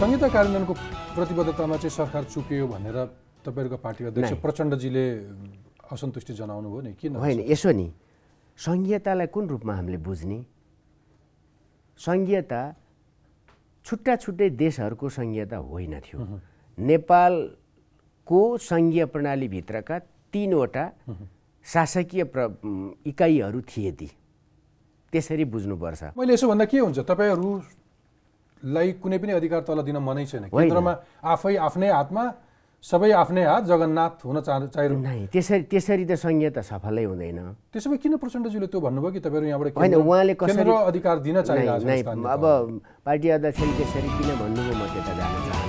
संहिता कार्यान्वयनको प्रतिबद्धतामा चाहिँ सरकार चुक्यो भनेर तपाईँहरूको पार्टी अध्यक्ष प्रचण्डजीले असन्तुष्टि जनाउनु भयो नि? किन होइन यसो नि। सङ्घीयतालाई कुन रूपमा हामीले बुझ्ने? सङ्घीयता छुट्टा छुट्टै देशहरूको सङ्घीयता होइन थियो। नेपालको सङ्घीय प्रणालीभित्रका तिनवटा शासकीय प्र इकाइहरू थिए ती। त्यसरी बुझ्नुपर्छ। मैले यसो भन्दा के हुन्छ? तपाईँहरूलाई कुनै पनि अधिकार तल दिन मनै छैन। केन्द्रमा आफै आफ्नै हातमा सबै आफ्नै हात जगन्नाथ हुन चाह त्यसरी त्यसरी त सङ्घीयता सफलै हुँदैन त्यसो भए किन प्रचण्डजीले त्यो भन्नुभयो कि तपाईँहरू यहाँबाट होइन उहाँले कसरी अधिकार दिन स्थानीय अब। पार्टी अध्यक्षले त्यसरी किन भन्नुभयो म त्यता जान चाहन्न